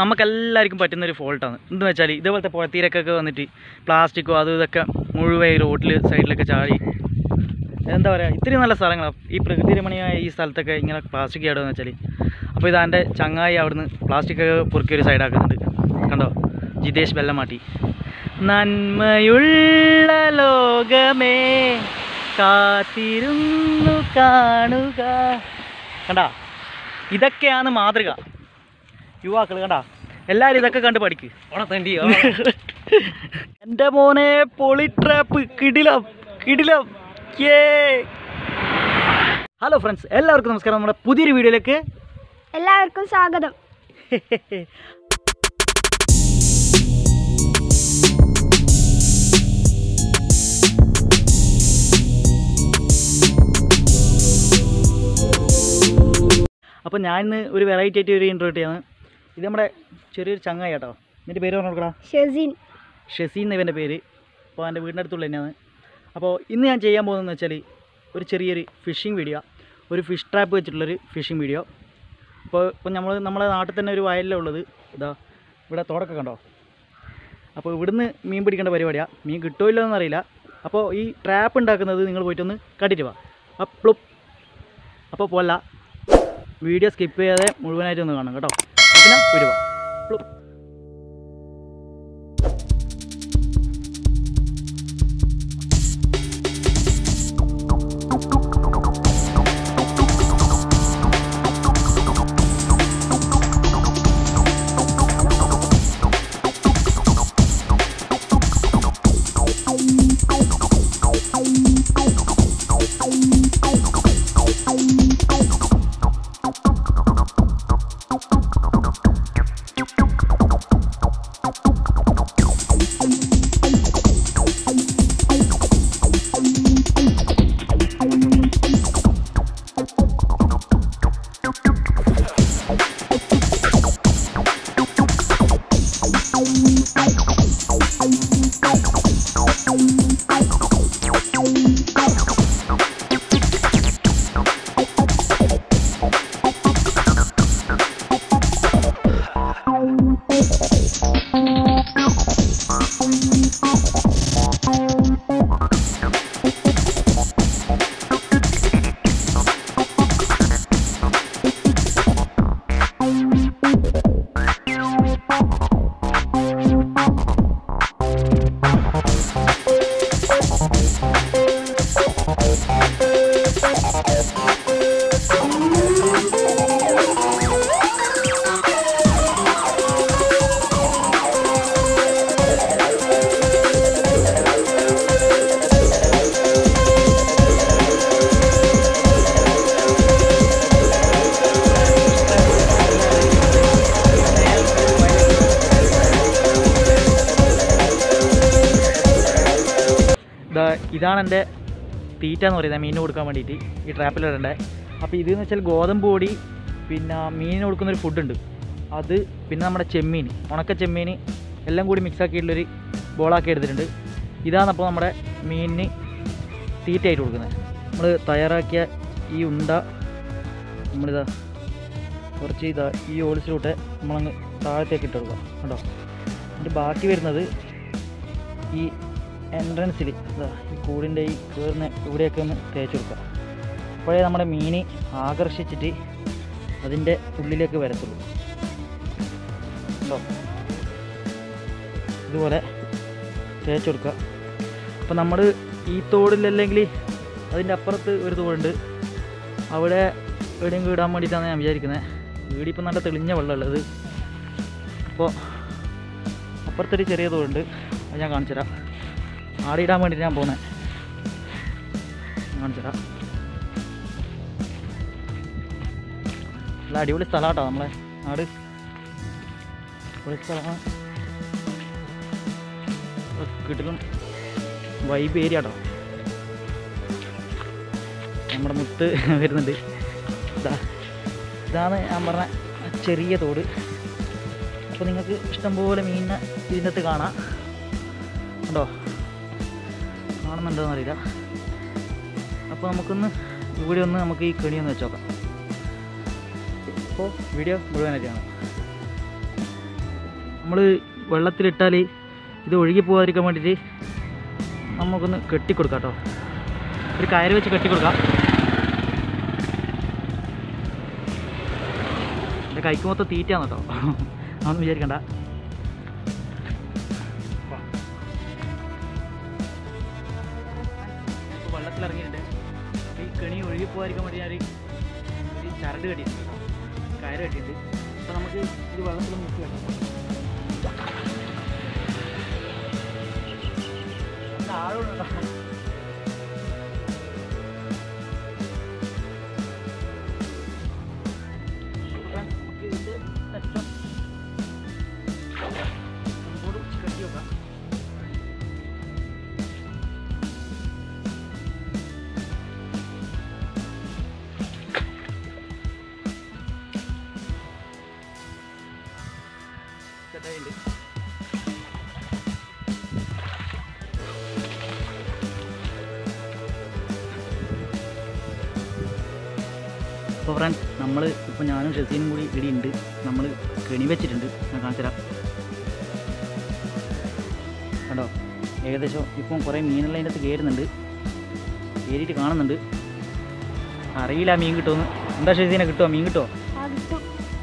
നമുക്കെല്ലാവർക്കും പറ്റുന്നൊരു ഫോൾട്ടാണ്. എന്താണെന്ന് വെച്ചാൽ ഇതേപോലത്തെ പുഴത്തീരക്കൊക്കെ വന്നിട്ട് പ്ലാസ്റ്റിക്കോ അതും ഇതൊക്കെ മുഴുവൻ റോട്ടിൽ സൈഡിലൊക്കെ ചാടി. എന്താ പറയുക ഇത്രയും നല്ല സ്ഥലങ്ങളാണ് ഈ പ്രകൃതി രമണീയമായ ഈ സ്ഥലത്തൊക്കെ ഇങ്ങനെ പ്ലാസ്റ്റിക് ചാടുകയെന്ന് വെച്ചാൽ അപ്പോൾ ഇതാന്റെ ചങ്ങായി അവിടുന്ന് പ്ലാസ്റ്റിക് ഒക്കെ പൊറുക്കി ഒരു സൈഡാക്കുന്നുണ്ട് കണ്ടോ? ജിതേഷ് വെല്ലമാട്ടി നന്മയുള്ള ലോകമേ കാത്തിരുന്നു കാണുക. കണ്ടാ? ഇതൊക്കെയാണ് മാതൃക. യുവാക്കൾ കണ്ടാ? എല്ലാരും ഇതൊക്കെ കണ്ട് പഠിക്ക്. ഓണത്തണ്ടി എന്റെ മോനെ പൊളി ട്രാപ്പ് കിടിലം കിടിലം. ഏ ഹലോ ഫ്രണ്ട്സ് എല്ലാവർക്കും നമസ്കാരം. നമ്മുടെ പുതിയൊരു വീഡിയോയിലേക്ക് എല്ലാവർക്കും സ്വാഗതം. അപ്പോൾ ഞാൻ ഇന്ന് ഒരു വെറൈറ്റി ആയിട്ട് ഒരു ഇൻട്രോട്ട് ചെയ്യാണ് ഇത് നമ്മുടെ ചെറിയൊരു ചങ്ങായി കേട്ടോ. നിന്റെ പേര് പറഞ്ഞു കൊടുക്കടാ. ഷെസീൻ. ഷെസീൻ എന്ന് ഇവന്റെ പേര്? അപ്പോൾ എന്റെ വീടിന്റെ അടുത്തുള്ള തന്നെയാണ്. അപ്പോൾ ഇന്ന് ഞാൻ ചെയ്യാൻ പോകുന്നതെന്ന് വെച്ചാൽ ഒരു ചെറിയൊരു ഫിഷിംഗ് വീഡിയോ ഒരു ഫിഷ് ട്രാപ്പ് വെച്ചിട്ടുള്ളൊരു ഫിഷിംഗ് വീഡിയോ അപ്പോൾ ഇപ്പോൾ നമ്മൾ നമ്മുടെ നാട്ടിൽ തന്നെ ഒരു വയലിലാണ് ഉള്ളത്. ഇതാ ഇവിടെ തോടൊക്കെ കണ്ടോ? അപ്പോൾ ഇവിടുന്ന് മീൻ പിടിക്കേണ്ട പരിപാടിയാണ് മീൻ കിട്ടുമോ ഇല്ലയോ എന്നറിയില്ല അപ്പോൾ ഈ ട്രാപ്പ് ഉണ്ടാക്കുന്നത് നിങ്ങൾ പോയിട്ടൊന്ന് കണ്ടിട്ട് വാ. അപ്പോൾ അപ്പോൾ പോല വീഡിയോ സ്കിപ്പ് ചെയ്യാതെ മുഴുവനായിട്ട് ഒന്ന് കാണണം കേട്ടോ. പിന്നെ വരുവാ ഇതാണ് എന്റെ തീറ്റ എന്ന് പറയുന്നത്. മീനിന് കൊടുക്കാൻ വേണ്ടിയിട്ട് ഈ ട്രാപ്പിലിടേണ്ടത് അപ്പോൾ ഇതെന്ന് വെച്ചാൽ ഗോതമ്പ് പൊടി പിന്നെ മീനിന് കൊടുക്കുന്നൊരു ഫുഡുണ്ട് അത് പിന്നെ നമ്മുടെ ചെമ്മീൻ ഉണക്ക ചെമ്മീൻ എല്ലാം കൂടി മിക്സ് ആക്കിയിട്ടുള്ളൊരു ബോളാക്കി എടുത്തിട്ടുണ്ട്. ഇതാണ് അപ്പോൾ നമ്മുടെ മീനിന് തീറ്റയായിട്ട് കൊടുക്കുന്നത്. നമ്മൾ തയ്യാറാക്കിയ ഈ ഉണ്ട നമ്മളിതാ കുറച്ച് ഇതാ ഈ ഓടിച്ചിലൂട്ടെ നമ്മളങ്ങ് താഴത്തേക്ക് ഇട്ട് കേട്ടോ എന്നിട്ട് ബാക്കി വരുന്നത് ഈ എൻട്രൻസിൽ ഈ കൂടിന്റെ ഈ കീറിന് ഇവിടെയൊക്കെ ഒന്ന് തേച്ച് കൊടുക്കുക അപ്പോഴേ നമ്മുടെ മീൻ ആകർഷിച്ചിട്ട് അതിന്റെ ഉള്ളിലേക്ക് വരത്തുള്ളൂ. ഉണ്ടോ ഇതുപോലെ തേച്ച് കൊടുക്കുക. അപ്പോൾ നമ്മൾ ഈ തോടിലല്ലെങ്കിൽ അതിന്റെ അപ്പുറത്ത് ഒരു തോടുണ്ട്. അവിടെ എവിടെയും വീടാൻ വേണ്ടിയിട്ടാണ് ഞാൻ വിചാരിക്കുന്നത് വീടിപ്പോൾ നല്ല തെളിഞ്ഞ വെള്ളമുള്ളത് അപ്പോൾ അപ്പുറത്തൊരു ചെറിയ തോടുണ്ട്. അത് ഞാൻ കാണിച്ചു തരാം ആടെ ഇടാൻ വേണ്ടിയിട്ട് ഞാൻ പോകുന്നത് കാണിച്ചടാ നല്ല അടിപൊളി സ്ഥലമാട്ടോ നമ്മളെ ആട്. സ്ഥലമാണ്. കിട്ടിലും വൈബ് ഏരിയ കേട്ടോ നമ്മുടെ മുത്ത് വരുന്നുണ്ട്. ഇതാ. ഇതാണ് ഞാൻ പറഞ്ഞ ചെറിയ തോട്. അപ്പോൾ നിങ്ങൾക്ക് ഇഷ്ടംപോലെ മീനിനെ ഇതിന്റെ അകത്ത് കാണാം. ഉണ്ടോ കാണുന്നുണ്ടോ എന്നറിയില്ല അപ്പോൾ നമുക്കൊന്ന് ഇവിടെ ഒന്ന് നമുക്ക് ഈ കെണി ഒന്ന് വെച്ചോക്കാം. അപ്പോൾ വീഡിയോ മുഴുവനായിട്ട് കാണാം നമ്മൾ വെള്ളത്തിലിട്ടാൽ ഇത് ഒഴുകി പോകാതിരിക്കാൻ വേണ്ടിയിട്ട് നമുക്കൊന്ന് കെട്ടിക്കൊടുക്കാം കേട്ടോ ഒരു കയറ് വെച്ച് കെട്ടിക്കൊടുക്കാം. എന്റെ കൈക്ക് മൊത്തം തീറ്റയാണ് കേട്ടോ അതൊന്നും വിചാരിക്കണ്ട. ഒഴുകി പോകാതിരിക്കാൻ വേണ്ടി ഞാൻ ഒരു ചരട് കെട്ടിയിട്ടുണ്ട് കേട്ടോ. കയറ് കെട്ടിയിട്ടുണ്ട്. അപ്പോൾ നമുക്ക് ഇത് വെള്ളത്തിൽ മുക്കി വെക്കാം. ആഴമുണ്ടോ സെറ്റായിട്ടുണ്ട് അപ്പോൾ ഫ്രണ്ട്സ് നമ്മൾ ഇപ്പോൾ ഞാനും ഷസീനും കൂടി ഇവിടെ ഉണ്ട് നമ്മൾ കെണി വെച്ചിട്ടുണ്ട്. ഞാൻ കാണിച്ചു തരാം കണ്ടോ? ഏകദേശം ഇപ്പം കുറേ മീനെല്ലാം അതിന്റെ അകത്ത് കയറുന്നുണ്ട്. കയറിയിട്ട് കാണുന്നുണ്ട്. അറിയില്ല മീൻ കിട്ടുമെന്ന് എന്താ ഷെസീനെ കിട്ടുമോ മീൻ കിട്ടുമോ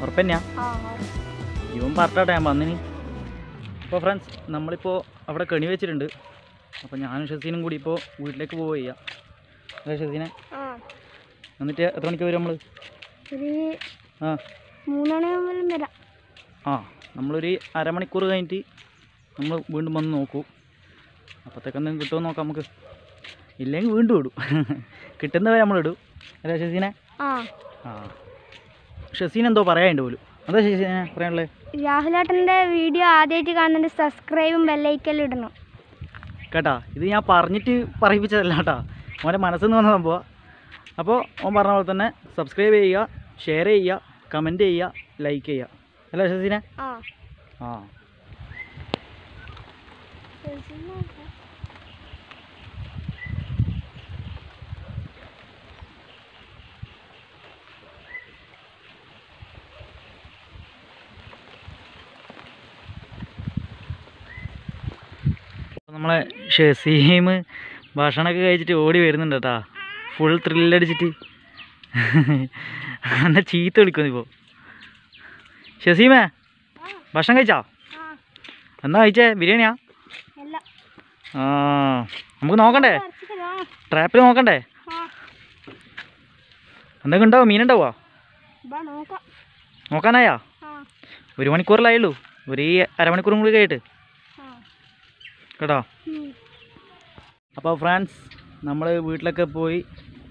ഉറപ്പന്നെയാ? ആ ഇവൻ പറഞ്ഞിട്ടാ ഞാൻ വന്നിന്. അപ്പോൾ ഫ്രണ്ട്സ് നമ്മളിപ്പോൾ അവിടെ കെണി വെച്ചിട്ടുണ്ട്. അപ്പോൾ ഞാനും ഷസീനും കൂടി ഇപ്പോൾ വീട്ടിലേക്ക് പോവുക ചെയ്യാം അല്ലേ ഷസീനെ? എന്നിട്ട് എത്ര മണിക്ക് വരും നമ്മൾ ആ. മൂന്നണിയാകുമ്പോഴും വരാം. ആ നമ്മളൊരു അരമണിക്കൂർ കഴിഞ്ഞിട്ട് നമ്മൾ വീണ്ടും വന്ന് നോക്കൂ. അപ്പോഴത്തേക്ക് എന്തെങ്കിലും കിട്ടുമോ നോക്കാം നമുക്ക്. ഇല്ലെങ്കിൽ വീണ്ടും ഇടും. കിട്ടുന്നവരെ നമ്മളിടും ഇടും. അല്ലേ ഷസീനെ? ആ. ആ. ഷസീൻ എന്തോ പറയാനുണ്ട് പോലും. എന്താ ഷസീനെ പറയാനുള്ളത് രാഹുലേട്ടന്റെ വീഡിയോ ആദ്യമായിട്ട് കാണുന്നുണ്ട് സബ്സ്ക്രൈബും ബെല്ലൈക്കലും ഇടണം. കേട്ടാ ഇത് ഞാൻ പറഞ്ഞിട്ട് പറയിപ്പിച്ചതല്ല കേട്ടാ. മോന്റെ മനസ്സിൽ നിന്ന് വന്ന സംഭവം. അപ്പോൾ ഓൻ പറഞ്ഞ പോലെ തന്നെ സബ്സ്ക്രൈബ് ചെയ്യുക ഷെയർ ചെയ്യുക കമന്റ് ചെയ്യുക ലൈക്ക് ചെയ്യുക. അല്ലേ ആ. ആ. നമ്മളെ ഷസീം ഭക്ഷണമൊക്കെ കഴിച്ചിട്ട് ഓടി വരുന്നുണ്ട് കേട്ടാ. ഫുൾ ത്രില്ലടിച്ചിട്ട് അന്ന ചീത്ത വിളിക്കുന്നു ഇപ്പോൾ ഷസീമേ ഭക്ഷണം കഴിച്ചാ? എന്നാ കഴിച്ചേ? ബിരിയാണിയാ? ആ നമുക്ക് നോക്കണ്ടേ? ട്രാപ്പിൽ നോക്കണ്ടേ? എന്തൊക്കെ ഉണ്ടാവോ? മീനുണ്ടാവോ നോക്കാനായാ? ഒരു മണിക്കൂറിലായുള്ളൂ. ഒരു അരമണിക്കൂറും കൂടി കഴിയിട്ട്. കേട്ടോ. അപ്പോൾ ഫ്രാൻസ് നമ്മൾ വീട്ടിലൊക്കെ പോയി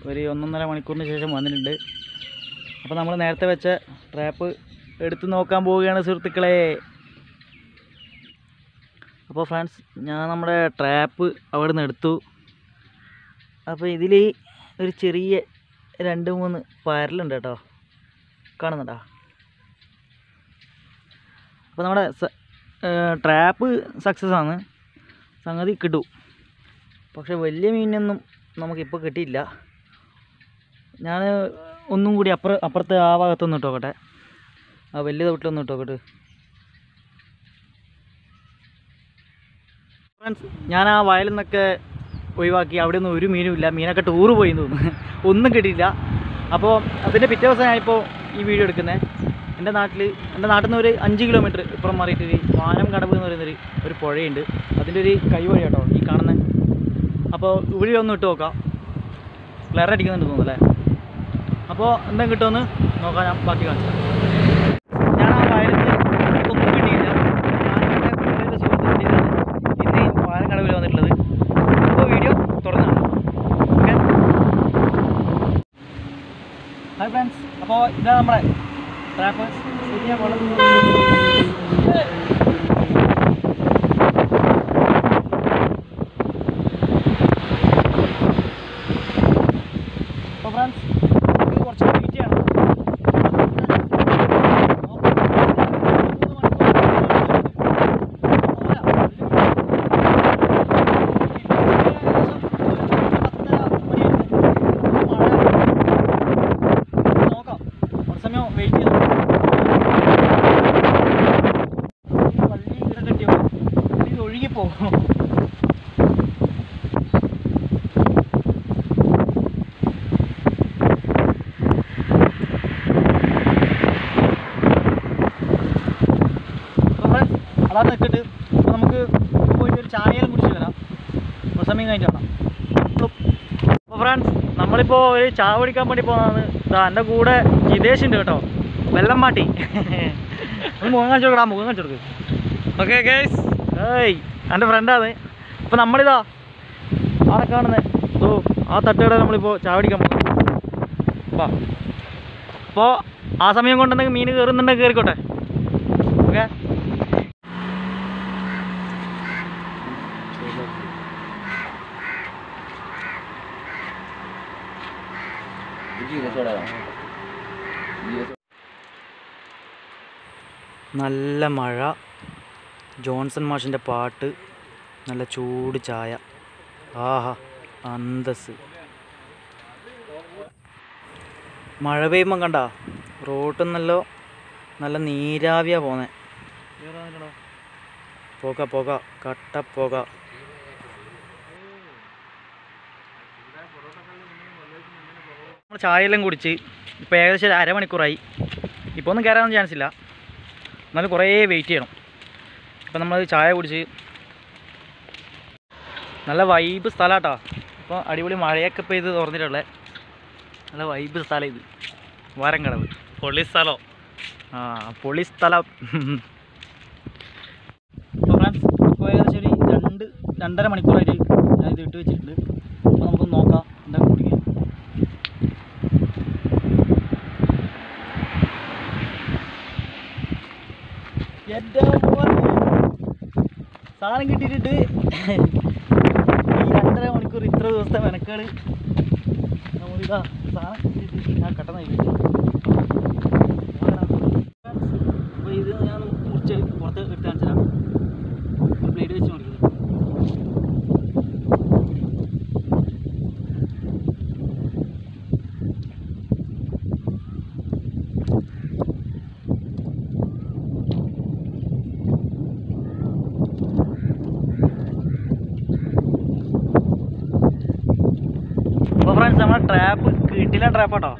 ഒരു ഒന്നൊന്നര മണിക്കൂറിന് ശേഷം വന്നിട്ടുണ്ട്. അപ്പോൾ നമ്മൾ നേരത്തെ വെച്ച ട്രാപ്പ് എടുത്ത് നോക്കാൻ പോവുകയാണ് സുഹൃത്തുക്കളെ. അപ്പോൾ ഫ്രാൻസ് ഞാൻ നമ്മുടെ ട്രാപ്പ് അവിടെ നിന്ന് എടുത്തു. അപ്പോൾ ഇതിൽ ഒരു ചെറിയ രണ്ട് മൂന്ന് പരലുണ്ട് കേട്ടോ. കാണുന്നുണ്ടോ? അപ്പോൾ നമ്മുടെ ട്രാപ്പ് സക്സസ് ആണ്. സംഗതി കിട്ടും പക്ഷെ വലിയ മീനൊന്നും നമുക്കിപ്പോൾ കിട്ടിയില്ല. ഞാൻ ഒന്നും കൂടി അപ്പുറ അപ്പുറത്തെ ആ ഭാഗത്തൊന്ന് ഇട്ടോക്കട്ടെ. ആ വലിയ തൊട്ടിലൊന്ന് ഇട്ടോക്കട്ടെ. ഫ്രണ്ട്സ് ഞാൻ ആ വയലിൽ നിന്നൊക്കെ ഒഴിവാക്കി. അവിടെ ഒന്നും ഒരു മീനും ഇല്ല. മീനൊക്കെ ടൂറ് പോയി തോന്നുന്നു. ഒന്നും കിട്ടിയില്ല. അപ്പോൾ അതിന്റെ പിറ്റേ ദിവസം ഞാനിപ്പോൾ ഈ വീഡിയോ എടുക്കുന്നത്. എന്റെ നാട്ടിൽ എന്റെ നാട്ടിൽ നിന്ന് ഒരു അഞ്ച് കിലോമീറ്റർ ഇപ്പുറം മാറിയിട്ട് ഒരു വാനം കടവ് എന്ന് പറയുന്നൊരു ഒരു പുഴയുണ്ട്. അതിന്റെ ഒരു കൈവഴി കേട്ടോ ഈ കാണുന്നത് അപ്പോൾ ഇവിടെ ഒന്ന് ഇട്ട് നോക്കാം. ക്ലിയർ അടിക്കുന്നുണ്ട് തോന്നുന്നു അല്ലേ? അപ്പോൾ എന്താ കിട്ടുമെന്ന് നോക്കാം ഞാൻ ബാക്കി കാണിച്ചു ഞാൻ ആ വയലത്ത് ഒന്നും കിട്ടിയില്ല. ഞാൻ എന്റെ സുഹൃത്ത് കിട്ടിയതാണ്. ഇന്ന് വാനം കടവിൽ വന്നിട്ടുള്ളത്. അപ്പോൾ വീഡിയോ തുറന്നാണ് ഓക്കെ ഹായ് ഫ്രണ്ട്സ് അപ്പോൾ ഇതാണ് നമ്മുടെ ട്രാപ്പ് ശരിയാ അപ്പോൾ ഫ്രണ്ട്സ് ഇത് കുറച്ച് വെയിറ്റ് ചെയ്യണം നോക്കാം കുറച്ച് സമയം വെയിറ്റ് ചെയ്ത് പോകും അതാ നിൽക്കിട്ട് അപ്പോൾ നമുക്ക് പോയിട്ട് ഒരു ചായയിലും കുടിച്ച് വരാം. ഒരു സമയം കഴിഞ്ഞിട്ട് കാണാം അപ്പോൾ ഫ്രണ്ട്സ് നമ്മളിപ്പോൾ ഒരു ചായ കുടിക്കാൻ വേണ്ടി പോകുന്നതാണ് ഇതാ എന്റെ കൂടെ ജിതേഷ് ഉണ്ട് കേട്ടോ. വെള്ളം മാട്ടി മുഖം കാണിച്ചു കൊടുക്കാം മുഖം കാണിച്ചു കൊടുക്ക്. ഓക്കെ ഗേസ് ഏയ് എന്റെ ഫ്രണ്ടാണ് അപ്പോൾ നമ്മളിതാ ആളെ കാണുന്നത് ഓ ആ തട്ടുകട നമ്മളിപ്പോൾ ചായ കുടിക്കാൻ പോകുന്നത് വാ. അപ്പോൾ ആ സമയം കൊണ്ടെന്തെങ്കിലും മീൻ കയറുന്നുണ്ടെങ്കിൽ കയറിക്കോട്ടെ. ഓക്കെ നല്ല മഴ. ജോൺസൺ മാഷിന്റെ പാട്ട്. നല്ല ചൂട് ചായ. ആഹാ അന്തസ് മഴ പെയ്യുമ്പം കണ്ട റോട്ടിൽ നല്ല നല്ല നീരാവിയാ പോന്നെ. പോക പോക കട്ട പോക. നമ്മൾ ചായയെല്ലാം കുടിച്ച് ഇപ്പോൾ ഏകദേശം ഒരു അരമണിക്കൂറായി. ഇപ്പോൾ ഒന്നും കയറാനൊന്നും ചാൻസ് ഇല്ല. എന്നാലും കുറേ വെയിറ്റ് ചെയ്യണം. ഇപ്പം നമ്മൾ ചായ കുടിച്ച് നല്ല വൈബ് സ്ഥലമാട്ടോ ഇപ്പോൾ അടിപൊളി മഴയൊക്കെ പെയ്ത് തുറന്നിട്ടുള്ളത് നല്ല വൈബ് സ്ഥലം ഇത്. വാരങ്കടവ് പൊളി സ്ഥലം ആ പൊളി സ്ഥലം ഇപ്പോൾ ഫ്രണ്ട്സ് ഇപ്പോൾ ഏകദേശം ഒരു രണ്ട് രണ്ടര മണിക്കൂറായിട്ട് ഞാൻ ഇത് ഇട്ട് വെച്ചിട്ടുണ്ട് അപ്പോൾ നമുക്ക് നോക്കാം എന്താ കുടിക്കുക എന്റെ മോനെ. സാധനം കിട്ടിയിട്ടുണ്ട് ഈ രണ്ടര മണിക്കൂർ ഇത്ര ദിവസത്തെ മെനക്കേട്. നമ്മളിതാ സാധനം കിട്ടിയിട്ട് ഞാൻ കട്ടന്നായി അപ്പോൾ ഇത് ഞാൻ മുറിച്ച് പുറത്ത് എടുത്ത് കാണിച്ചു തരാം ബ്ലേഡ് വെച്ച് മുറിക്കുന്നത് അപ്പോൾ ഫ്രണ്ട്സ് നമ്മുടെ ട്രാപ്പ് കേട്ടോ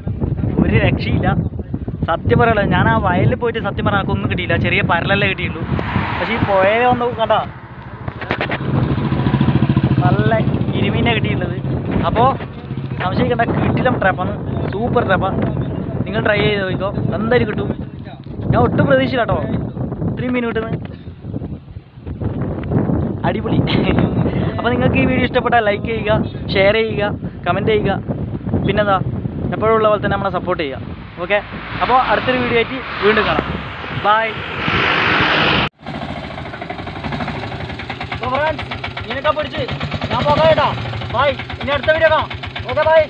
ഒരു രക്ഷയില്ല. സത്യം പറയാലോ ഞാൻ ആ വയലിൽ പോയിട്ട് സത്യം പറഞ്ഞാൽ ഒന്നും കിട്ടിയില്ല. ചെറിയ പരലല്ലേ കിട്ടിയുള്ളൂ. പക്ഷേ ഈ പുഴയിൽ വന്ന് കണ്ടോ? നല്ല ഇരുമീനെ കിട്ടിയിട്ടുള്ളത്. അപ്പോൾ സംശയിക്കേണ്ട കിട്ടിലും ട്രപ്പാണ് സൂപ്പർ ട്രപ്പാണ് നിങ്ങൾ ട്രൈ ചെയ്ത് നോക്കിക്കോ. എന്തായാലും കിട്ടും. ഞാൻ ഒട്ടും പ്രതീക്ഷയില്ല കേട്ടോ. ഇത്രയും മീൻ കിട്ടുന്നത്. അടിപൊളി. അപ്പോൾ നിങ്ങൾക്ക് ഈ വീഡിയോ ഇഷ്ടപ്പെട്ടാൽ ലൈക്ക് ചെയ്യുക ഷെയർ ചെയ്യുക കമന്റ് ചെയ്യുക. പിന്നെന്താ? എപ്പോഴും ഉള്ള പോലെ തന്നെ നമ്മളെ സപ്പോർട്ട് ചെയ്യുക. ഓക്കെ അപ്പോൾ അടുത്തൊരു വീഡിയോ ആയിട്ട് വീണ്ടും കാണാം. ബൈ ഫ്രണ്ട്സ് പിടിച്ച്. ഞാൻ പോകാം കേട്ടോ. ബായ് ഇനി അടുത്ത വീഡിയോ കാണാം. Okay bye